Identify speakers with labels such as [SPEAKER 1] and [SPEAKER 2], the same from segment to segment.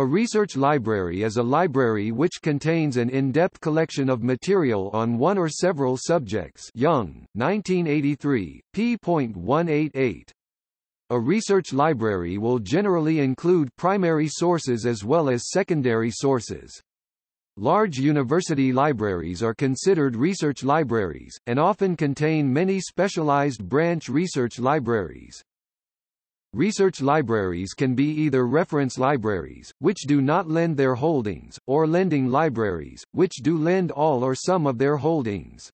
[SPEAKER 1] A research library is a library which contains an in-depth collection of material on one or several subjects Young, 1983, p.188. A research library will generally include primary sources as well as secondary sources. Large university libraries are considered research libraries, and often contain many specialized branch research libraries. Research libraries can be either reference libraries, which do not lend their holdings, or lending libraries, which do lend all or some of their holdings.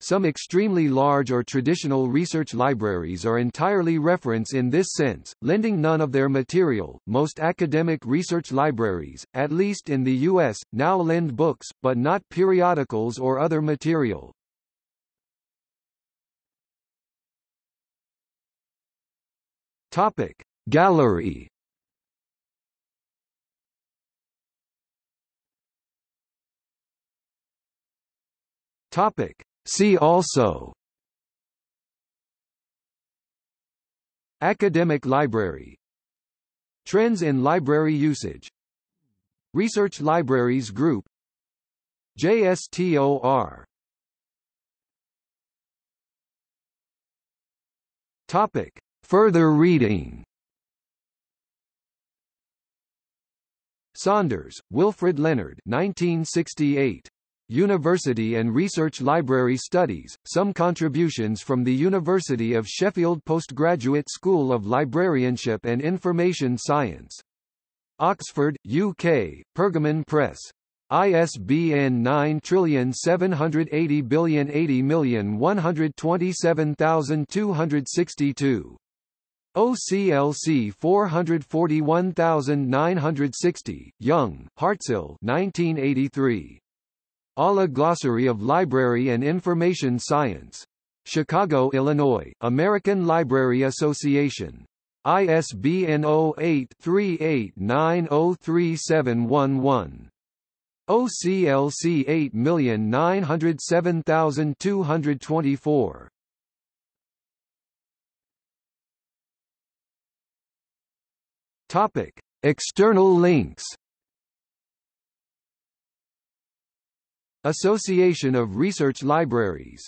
[SPEAKER 1] Some extremely large or traditional research libraries are entirely reference in this sense, lending none of their material. Most academic research libraries, at least in the U.S., now lend books, but not periodicals or other material. Topic. Gallery. Topic. See also. Academic library. Trends in library usage. Research Libraries Group. JSTOR Topic Further reading Saunders, Wilfred Leonard 1968. University and Research Library Studies, Some Contributions from the University of Sheffield Postgraduate School of Librarianship and Information Science. Oxford, UK, Pergamon Press. ISBN 978080127,262. OCLC 441960, Young, Heartsill 1983. Ala Glossary of Library and Information Science. Chicago, Illinois, American Library Association. ISBN 0838903711. OCLC 8907224. Topic: External links. Association of Research Libraries